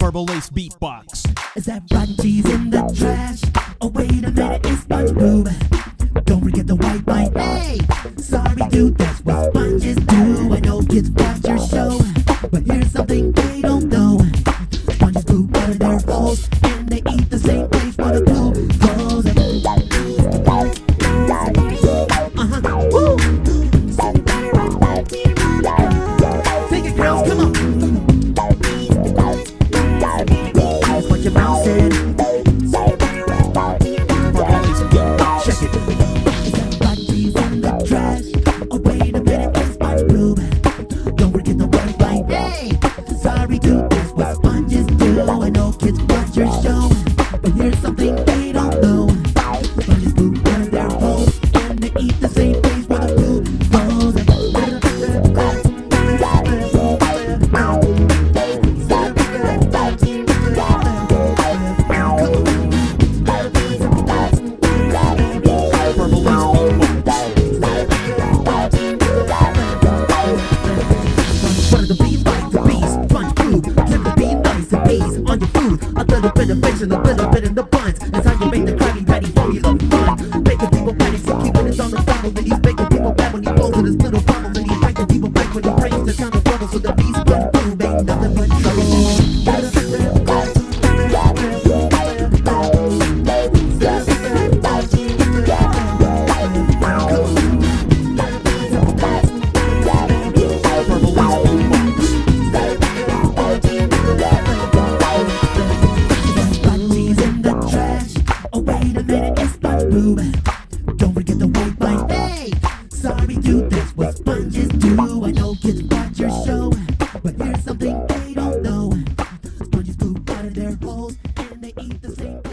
verbal ace beatbox. Is that rotten cheese in the trash? Oh, wait a minute, it's SpongeBob! Don't forget the white wine. Hey, sorry, dude, that's what's food. A little bit of bass and a little bit in the buns. wait a minute, it's. Don't forget the white line, hey! Sorry dude, that's what sponges do. I know kids watch your show, but here's something they don't know. Sponges poop out of their holes, and they eat the same